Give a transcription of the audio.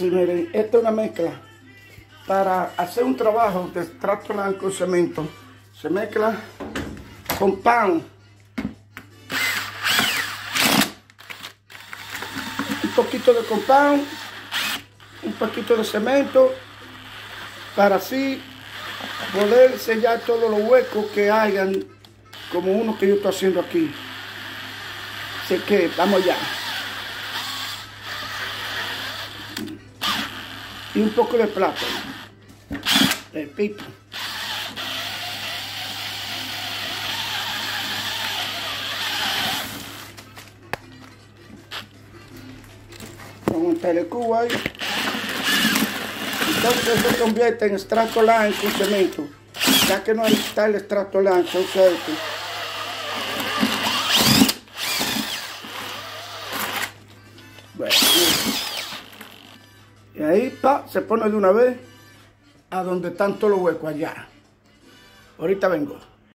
Sí, miren, esta es una mezcla. Para hacer un trabajo de extracto blanco con cemento, se mezcla con pan. Un poquito de compound, un poquito de cemento, para así poder sellar todos los huecos que hayan, como uno que yo estoy haciendo aquí. Así que vamos ya. Y un poco de plátano. Repito. Vamos a el cubo ahí. Entonces se convierte en extracto lime con cemento. Ya que no está el extracto lime, entonces esto. Bueno. Ahí pa, se pone de una vez a donde están todos los huecos allá. Ahorita vengo.